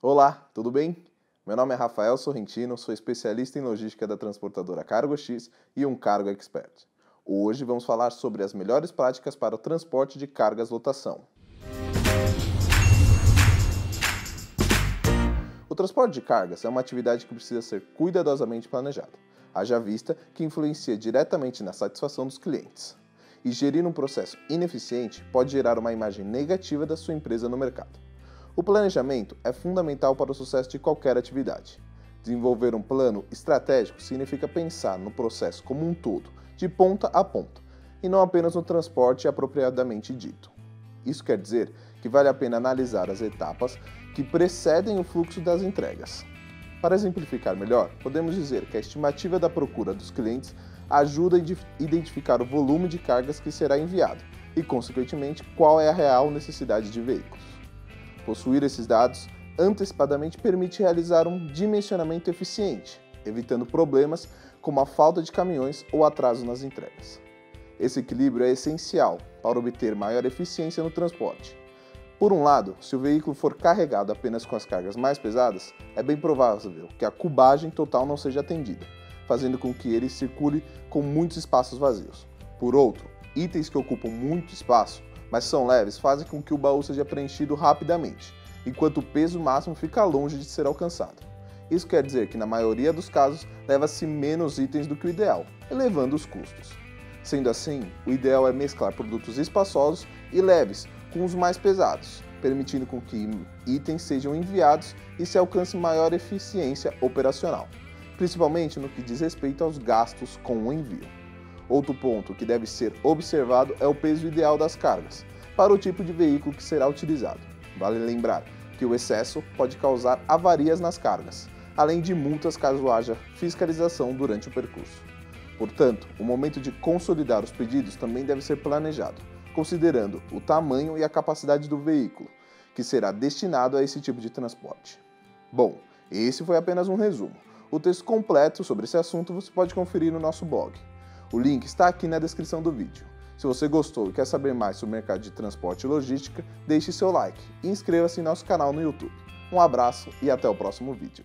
Olá, tudo bem? Meu nome é Rafael Sorrentino, sou especialista em logística da transportadora Cargo X e um Cargo Expert. Hoje vamos falar sobre as melhores práticas para o transporte de cargas lotação. O transporte de cargas é uma atividade que precisa ser cuidadosamente planejada, haja vista que influencia diretamente na satisfação dos clientes. E gerir um processo ineficiente pode gerar uma imagem negativa da sua empresa no mercado. O planejamento é fundamental para o sucesso de qualquer atividade. Desenvolver um plano estratégico significa pensar no processo como um todo, de ponta a ponta, e não apenas no transporte apropriadamente dito. Isso quer dizer que vale a pena analisar as etapas que precedem o fluxo das entregas. Para exemplificar melhor, podemos dizer que a estimativa da procura dos clientes ajuda a identificar o volume de cargas que será enviado e, consequentemente, qual é a real necessidade de veículos. Possuir esses dados antecipadamente permite realizar um dimensionamento eficiente, evitando problemas como a falta de caminhões ou atraso nas entregas. Esse equilíbrio é essencial para obter maior eficiência no transporte. Por um lado, se o veículo for carregado apenas com as cargas mais pesadas, é bem provável que a cubagem total não seja atendida, fazendo com que ele circule com muitos espaços vazios. Por outro, itens que ocupam muito espaço mas são leves, fazem com que o baú seja preenchido rapidamente, enquanto o peso máximo fica longe de ser alcançado. Isso quer dizer que, na maioria dos casos, leva-se menos itens do que o ideal, elevando os custos. Sendo assim, o ideal é mesclar produtos espaçosos e leves com os mais pesados, permitindo com que itens sejam enviados e se alcance maior eficiência operacional, principalmente no que diz respeito aos gastos com o envio. Outro ponto que deve ser observado é o peso ideal das cargas, para o tipo de veículo que será utilizado. Vale lembrar que o excesso pode causar avarias nas cargas, além de multas caso haja fiscalização durante o percurso. Portanto, o momento de consolidar os pedidos também deve ser planejado, considerando o tamanho e a capacidade do veículo, que será destinado a esse tipo de transporte. Bom, esse foi apenas um resumo. O texto completo sobre esse assunto você pode conferir no nosso blog. O link está aqui na descrição do vídeo. Se você gostou e quer saber mais sobre o mercado de transporte e logística, deixe seu like e inscreva-se em nosso canal no YouTube. Um abraço e até o próximo vídeo.